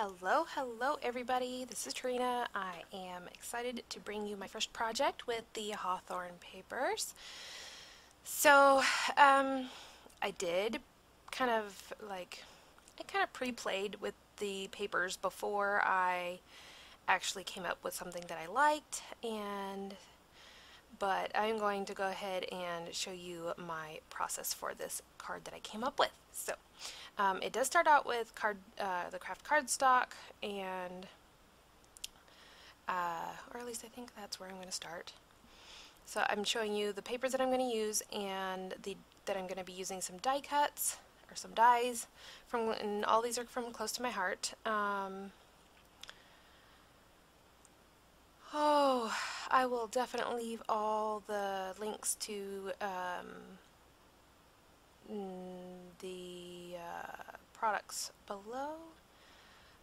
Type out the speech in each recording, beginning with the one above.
Hello, hello everybody. This is Tarina. I am excited to bring you my first project with the Hawthorn papers. So, um, I did kind of like, I kind of pre-played with the papers before I actually came up with something that I liked and but I'm going to go ahead and show you my process for this card that I came up with. So um, it does start out with card, uh, the Kraft cardstock and uh, or at least I think that's where I'm going to start. So I'm showing you the papers that I'm going to use and the that I'm going to be using some die cuts or some dies from and all these are from close to my heart. Um, oh, I will definitely leave all the links to um, the uh, products below.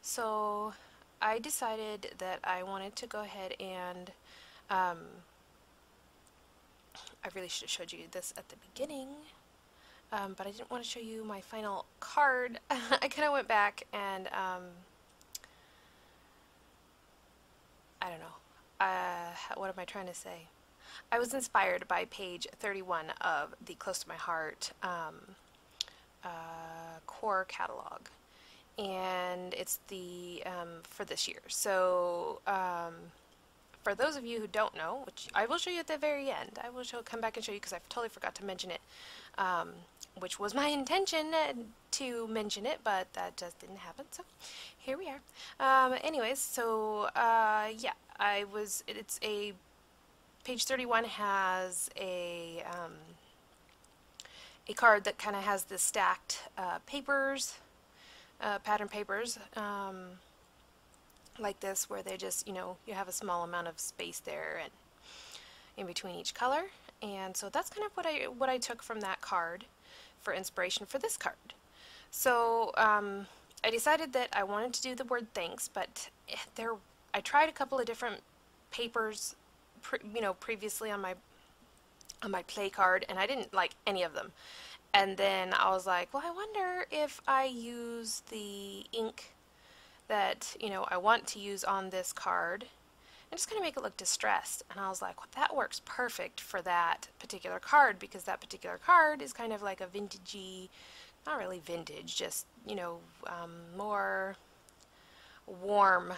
So I decided that I wanted to go ahead and um, I really should have showed you this at the beginning. Um, but I didn't want to show you my final card. I kind of went back and um, I don't know uh, what am I trying to say? I was inspired by page 31 of the Close to My Heart um, uh, core catalog. And it's the, um, for this year. So, um, for those of you who don't know, which I will show you at the very end, I will show, come back and show you because I totally forgot to mention it, um, which was my intention to mention it, but that just didn't happen, so here we are. Um, anyways, so, uh, yeah, I was, it's a, page 31 has a, um, a card that kind of has the stacked uh, papers, uh, pattern papers, um, like this, where they just, you know, you have a small amount of space there and in between each color. And so that's kind of what I, what I took from that card for inspiration for this card. So um, I decided that I wanted to do the word thanks, but eh, there I tried a couple of different papers, you know, previously on my on my play card, and I didn't like any of them. And then I was like, well, I wonder if I use the ink that you know I want to use on this card and just kind of make it look distressed. And I was like, well, that works perfect for that particular card because that particular card is kind of like a vintagey, not really vintage, just you know, um, more warm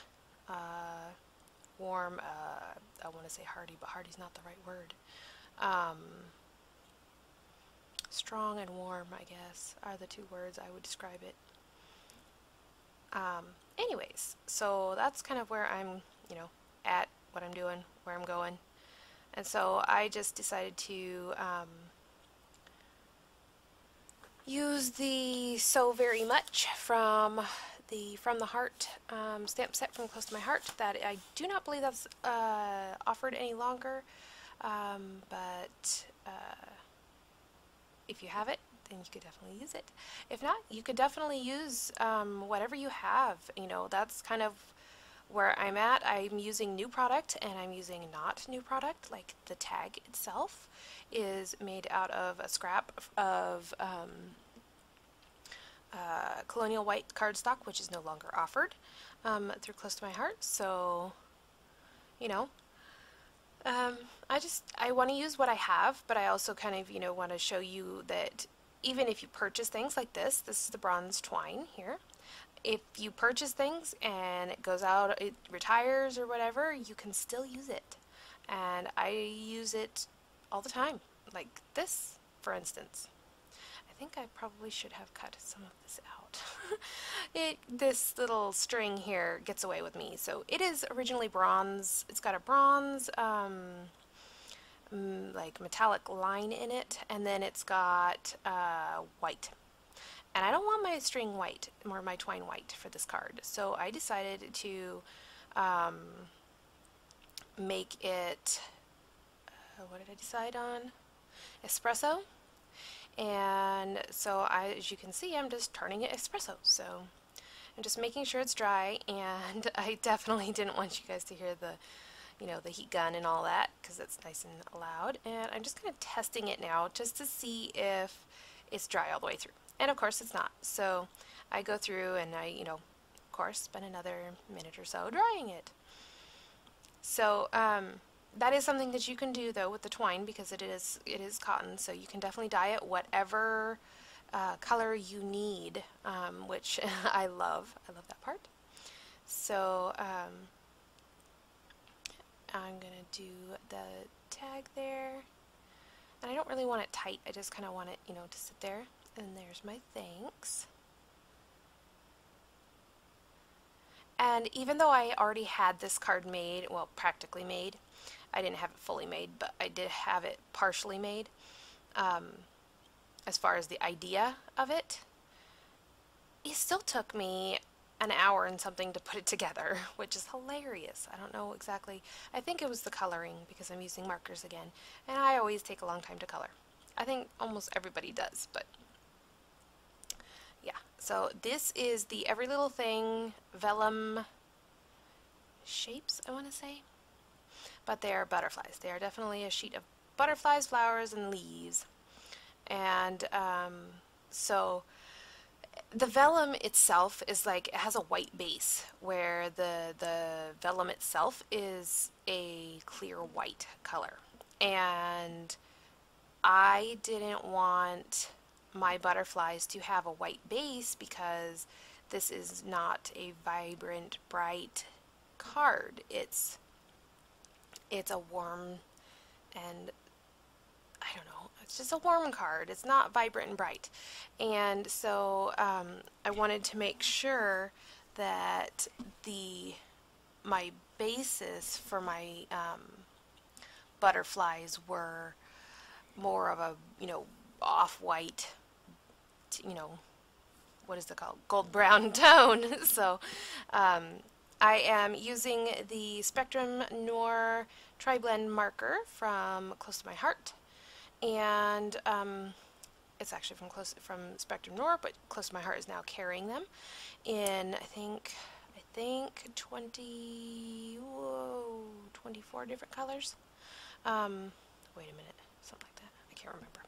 uh, warm, uh, I want to say hearty, but hardy's not the right word. Um, strong and warm, I guess, are the two words I would describe it. Um, anyways, so that's kind of where I'm, you know, at, what I'm doing, where I'm going. And so I just decided to um, use the So Very Much from the From the Heart um, stamp set from Close to My Heart that I do not believe that's uh, offered any longer, um, but uh, if you have it, then you could definitely use it. If not, you could definitely use um, whatever you have. You know, that's kind of where I'm at. I'm using new product and I'm using not new product, like the tag itself is made out of a scrap of um, uh, Colonial White cardstock, which is no longer offered um, through Close to My Heart. So, you know, um, I just, I want to use what I have, but I also kind of, you know, want to show you that even if you purchase things like this, this is the bronze twine here, if you purchase things and it goes out, it retires or whatever, you can still use it. And I use it all the time, like this, for instance think I probably should have cut some of this out. it This little string here gets away with me. So it is originally bronze. It's got a bronze um, like metallic line in it and then it's got uh, white. And I don't want my string white, or my twine white for this card. So I decided to um, make it, uh, what did I decide on? Espresso and so I, as you can see I'm just turning it espresso. So I'm just making sure it's dry. And I definitely didn't want you guys to hear the you know the heat gun and all that because it's nice and loud. And I'm just kind of testing it now just to see if it's dry all the way through. And of course it's not. So I go through and I you know of course, spend another minute or so drying it. So um, that is something that you can do though with the twine because it is it is cotton, so you can definitely dye it whatever uh, color you need, um, which I love. I love that part. So um, I'm gonna do the tag there, and I don't really want it tight. I just kind of want it, you know, to sit there. And there's my thanks. And even though I already had this card made, well, practically made, I didn't have it fully made, but I did have it partially made. Um, as far as the idea of it, it still took me an hour and something to put it together, which is hilarious. I don't know exactly. I think it was the coloring because I'm using markers again, and I always take a long time to color. I think almost everybody does, but yeah. So this is the Every Little Thing vellum shapes, I want to say. But they are butterflies. They are definitely a sheet of butterflies, flowers, and leaves. And um, so the vellum itself is like it has a white base where the the vellum itself is a clear white color and I didn't want my butterflies to have a white base because this is not a vibrant bright card it's it's a warm and I don't know it's just a warm card. It's not vibrant and bright. And so um, I wanted to make sure that the my basis for my um, butterflies were more of a, you know, off-white, you know, what is it called? Gold brown tone. so um, I am using the Spectrum Noir Tri-Blend marker from Close to My Heart and um, it's actually from close from Spectrum Noir, but Close to My Heart is now carrying them in I think I think 20 whoa 24 different colors. Um, wait a minute, something like that. I can't remember.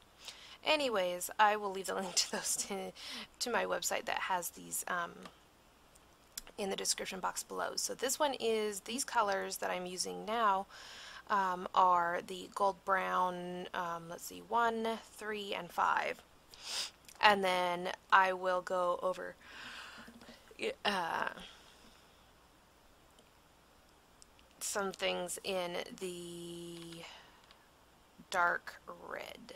Anyways, I will leave the link to those to, to my website that has these um, in the description box below. So this one is these colors that I'm using now um, are the gold brown, um, let's see, 1, 3, and 5. And then I will go over uh, some things in the dark red.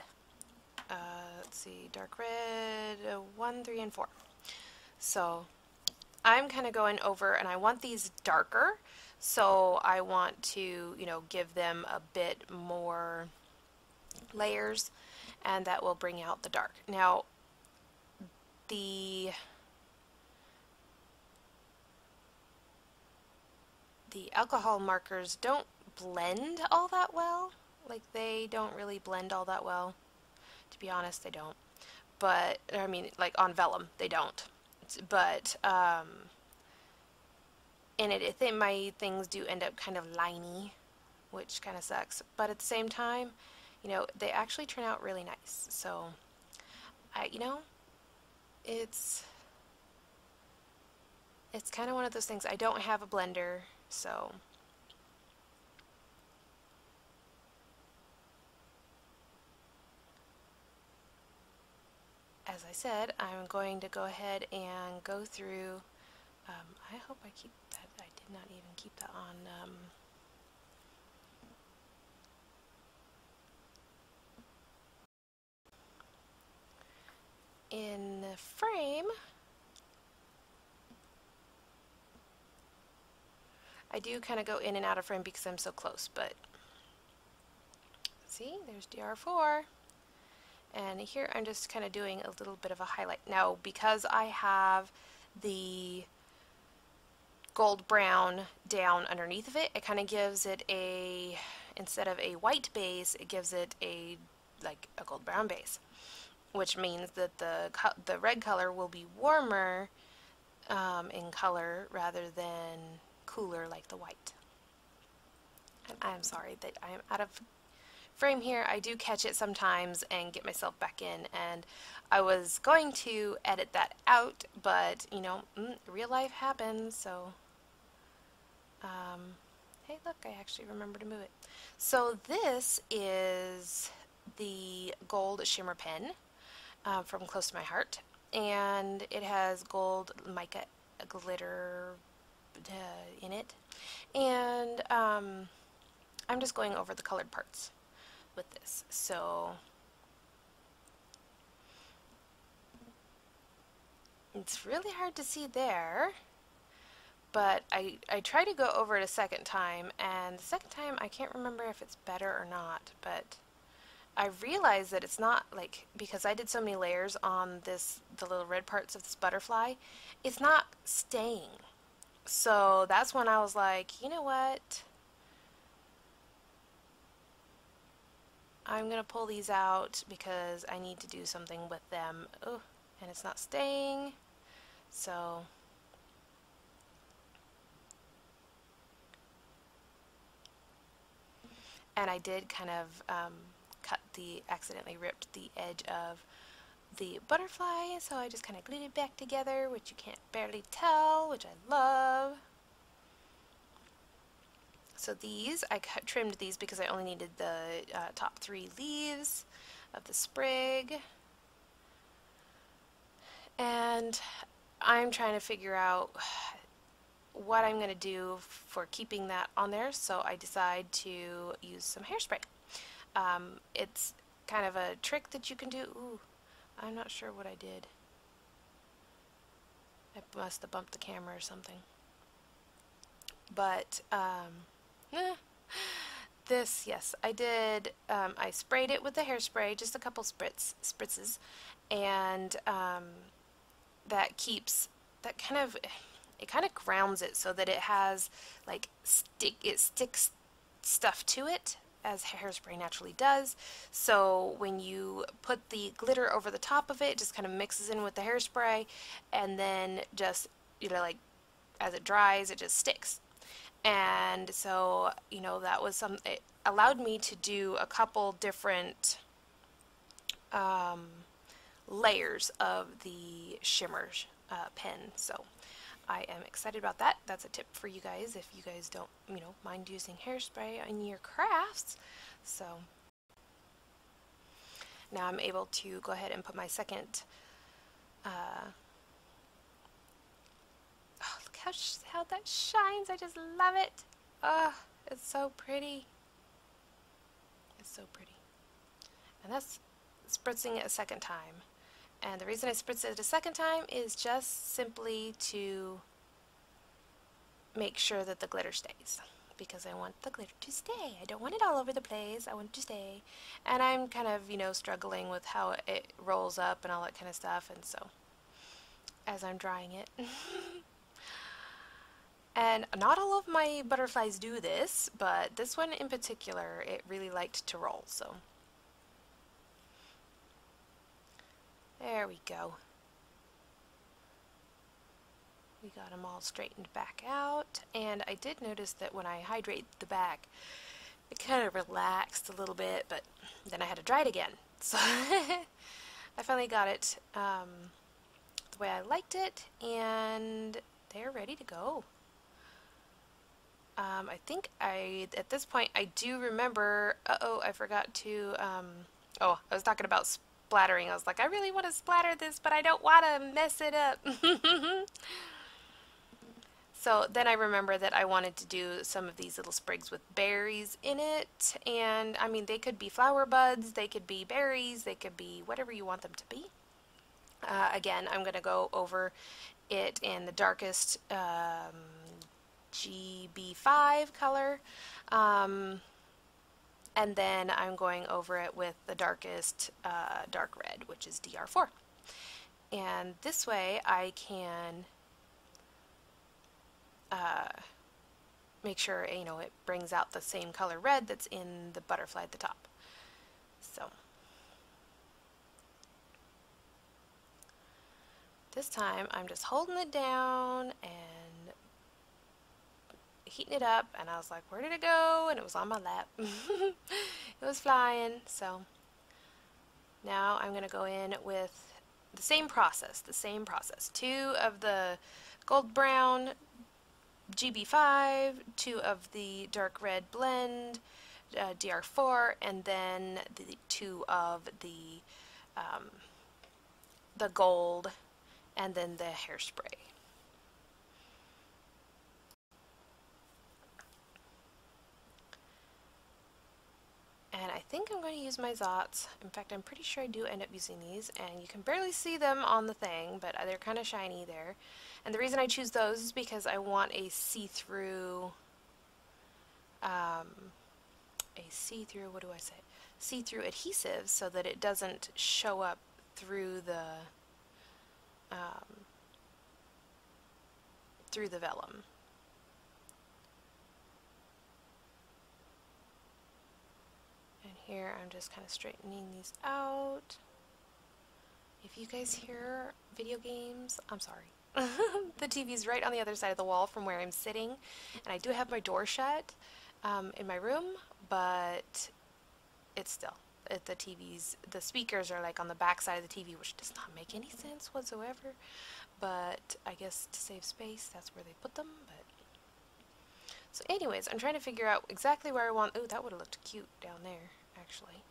Uh, let's see, dark red, uh, 1, 3, and 4. So I'm kind of going over, and I want these darker so I want to, you know, give them a bit more layers and that will bring out the dark. Now, the the alcohol markers don't blend all that well. Like they don't really blend all that well. To be honest, they don't. But, I mean, like on vellum, they don't. But, um, and it, it my things do end up kind of liney, which kind of sucks. But at the same time, you know, they actually turn out really nice. So, I, you know, it's it's kind of one of those things. I don't have a blender, so. As I said, I'm going to go ahead and go through um, I hope I keep that, I did not even keep that on, um, in the frame. I do kind of go in and out of frame because I'm so close, but see, there's DR4. And here I'm just kind of doing a little bit of a highlight. Now, because I have the gold brown down underneath of it, it kind of gives it a, instead of a white base, it gives it a, like a gold brown base. Which means that the, the red color will be warmer um, in color rather than cooler like the white. And I'm sorry that I am out of frame here. I do catch it sometimes and get myself back in and I was going to edit that out but you know mm, real life happens so um, hey look I actually remember to move it. So this is the gold shimmer pen uh, from Close to My Heart and it has gold mica glitter uh, in it and um, I'm just going over the colored parts with this. So it's really hard to see there, but I, I try to go over it a second time, and the second time I can't remember if it's better or not, but I realize that it's not like because I did so many layers on this the little red parts of this butterfly it's not staying so that's when I was like you know what I'm gonna pull these out because I need to do something with them. Oh, and it's not staying. So and I did kind of um, cut the accidentally ripped the edge of the butterfly so I just kind of glued it back together which you can't barely tell which I love so these, I cut, trimmed these because I only needed the uh, top three leaves of the sprig. And I'm trying to figure out what I'm going to do for keeping that on there, so I decide to use some hairspray. Um, it's kind of a trick that you can do. Ooh, I'm not sure what I did. I must have bumped the camera or something. But, um, this, yes, I did, um, I sprayed it with the hairspray, just a couple spritz, spritzes, and um, that keeps, that kind of, it kind of grounds it so that it has, like, stick, it sticks stuff to it, as hairspray naturally does. So when you put the glitter over the top of it, it just kind of mixes in with the hairspray, and then just, you know, like, as it dries, it just sticks and so you know that was some it allowed me to do a couple different um, layers of the shimmer uh, pen. So I am excited about that. That's a tip for you guys if you guys don't you know mind using hairspray in your crafts. So now I'm able to go ahead and put my second uh, how, how that shines. I just love it. Oh, it's so pretty. It's so pretty. And that's spritzing it a second time. And the reason I spritz it a second time is just simply to make sure that the glitter stays because I want the glitter to stay. I don't want it all over the place. I want it to stay. And I'm kind of, you know, struggling with how it rolls up and all that kind of stuff. And so, as I'm drying it, And not all of my butterflies do this, but this one in particular, it really liked to roll, so. There we go. We got them all straightened back out, and I did notice that when I hydrate the back, it kind of relaxed a little bit, but then I had to dry it again. So I finally got it um, the way I liked it, and they're ready to go. Um, I think I, at this point, I do remember, uh-oh, I forgot to, um, oh, I was talking about splattering. I was like, I really want to splatter this, but I don't want to mess it up. so then I remember that I wanted to do some of these little sprigs with berries in it. And, I mean, they could be flower buds, they could be berries, they could be whatever you want them to be. Uh, again, I'm going to go over it in the darkest, um, GB5 color. Um, and then I'm going over it with the darkest uh, dark red, which is DR4. And this way I can uh, make sure, you know, it brings out the same color red that's in the butterfly at the top. So. This time I'm just holding it down and heating it up, and I was like, where did it go? And it was on my lap. it was flying, so now I'm going to go in with the same process, the same process. Two of the gold brown GB5, two of the dark red blend uh, DR4, and then the two of the um, the gold, and then the hairspray. And I think I'm going to use my Zots. In fact, I'm pretty sure I do end up using these, and you can barely see them on the thing, but they're kind of shiny there. And the reason I choose those is because I want a see-through, um, a see-through, what do I say? See-through adhesive so that it doesn't show up through the, um, through the vellum. Here I'm just kind of straightening these out. If you guys hear video games, I'm sorry. the TV's right on the other side of the wall from where I'm sitting, and I do have my door shut um, in my room, but it's still it, the TV's the speakers are like on the back side of the TV, which does not make any sense whatsoever. But I guess to save space, that's where they put them. But so, anyways, I'm trying to figure out exactly where I want. Oh, that would have looked cute down there, actually.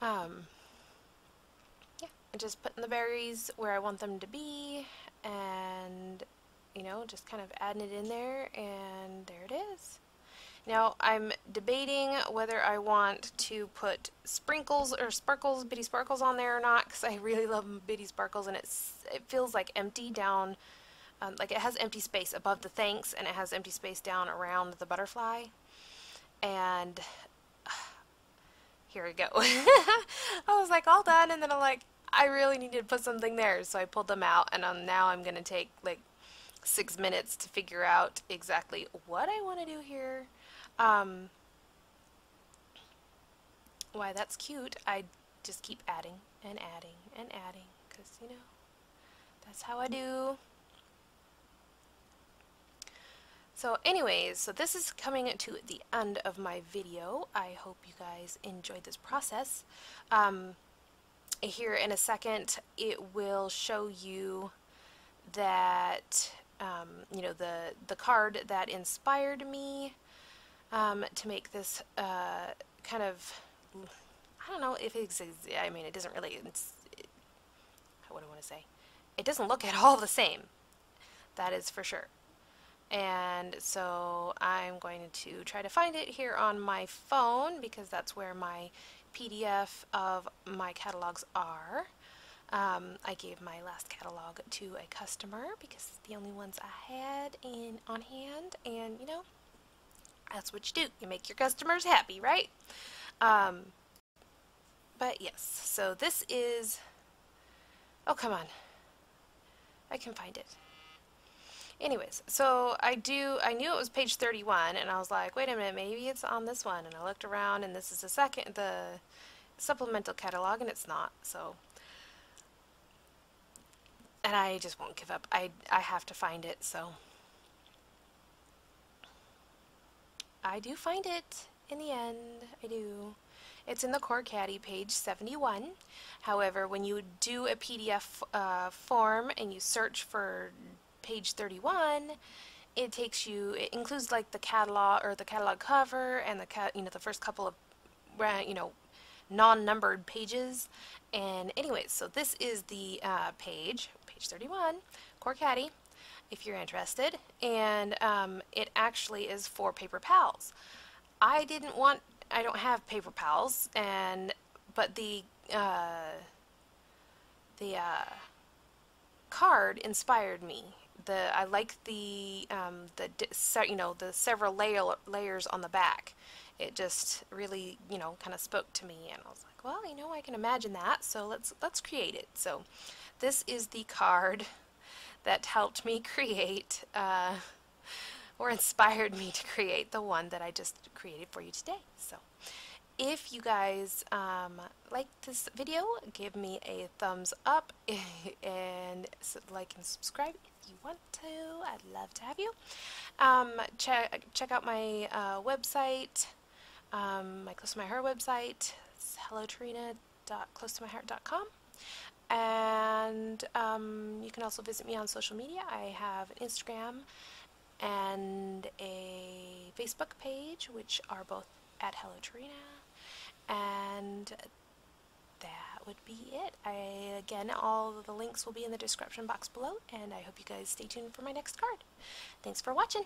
Um, yeah, just putting the berries where I want them to be and you know just kind of adding it in there and there it is. Now I'm debating whether I want to put sprinkles or sparkles, bitty sparkles on there or not because I really love bitty sparkles and it's it feels like empty down um, like it has empty space above the thanks and it has empty space down around the butterfly and here we go. I was like all done and then I'm like I really needed to put something there, so I pulled them out, and um, now I'm going to take like six minutes to figure out exactly what I want to do here. Um, why, that's cute. I just keep adding and adding and adding, because, you know, that's how I do. So anyways, so this is coming to the end of my video. I hope you guys enjoyed this process. Um, here in a second it will show you that um, you know the the card that inspired me um, to make this uh, kind of I don't know if it's I mean it doesn't really it's it, what do I want to say it doesn't look at all the same that is for sure and so I'm going to try to find it here on my phone because that's where my PDF of my catalogs are. Um, I gave my last catalog to a customer because it's the only ones I had in on hand, and you know, that's what you do. You make your customers happy, right? Um, but yes, so this is. Oh, come on. I can find it. Anyways, so I do, I knew it was page 31, and I was like, wait a minute, maybe it's on this one. And I looked around, and this is the second, the supplemental catalog, and it's not, so. And I just won't give up. I, I have to find it, so. I do find it in the end. I do. It's in the Core Caddy, page 71. However, when you do a PDF uh, form and you search for page 31, it takes you, it includes like the catalog or the catalog cover and the, you know, the first couple of, you know, non-numbered pages. And anyways, so this is the uh, page, page 31, Core Caddy, if you're interested. And um, it actually is for Paper Pals. I didn't want, I don't have Paper Pals, and but the uh, the uh, card inspired me the I like the um, the you know the several layer layers on the back. It just really you know kind of spoke to me, and I was like, well, you know, I can imagine that. So let's let's create it. So this is the card that helped me create uh, or inspired me to create the one that I just created for you today. So if you guys um, like this video, give me a thumbs up and like and subscribe you want to, I'd love to have you. Um, check check out my uh, website, um, my Close to My Heart website. It's hellotarina.closetomyheart.com. And um, you can also visit me on social media. I have an Instagram and a Facebook page, which are both at Hello Tarina. And would be it. I again, all the links will be in the description box below, and I hope you guys stay tuned for my next card. Thanks for watching.